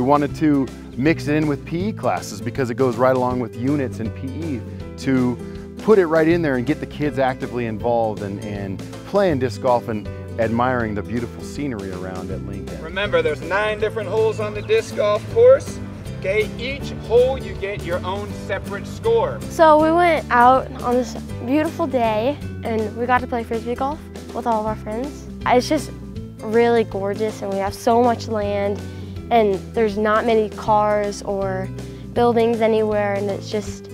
wanted to mix it in with PE classes because it goes right along with units in PE to put it right in there and get the kids actively involved and, and playing disc golf and admiring the beautiful scenery around at Lincoln. Remember, there's nine different holes on the disc golf course. Okay, each hole you get your own separate score. So we went out on this beautiful day and we got to play frisbee golf with all of our friends. It's just really gorgeous and we have so much land and there's not many cars or buildings anywhere and it's just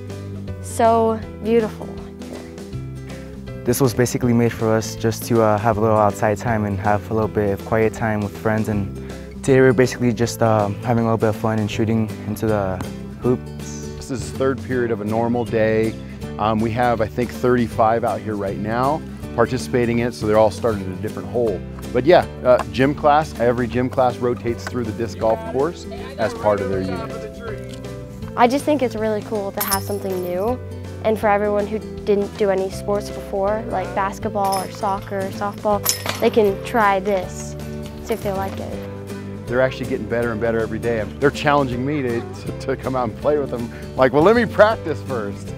so beautiful. Here. This was basically made for us just to uh, have a little outside time and have a little bit of quiet time with friends and today we're basically just uh, having a little bit of fun and shooting into the hoops. This is third period of a normal day. Um, we have, I think, 35 out here right now participating in it, so they're all starting at a different hole. But yeah, uh, gym class, every gym class rotates through the disc golf course as part of their unit. I just think it's really cool to have something new and for everyone who didn't do any sports before, like basketball or soccer or softball, they can try this, see if they like it they're actually getting better and better every day. They're challenging me to, to, to, come out and play with them. Like, well, let me practice first.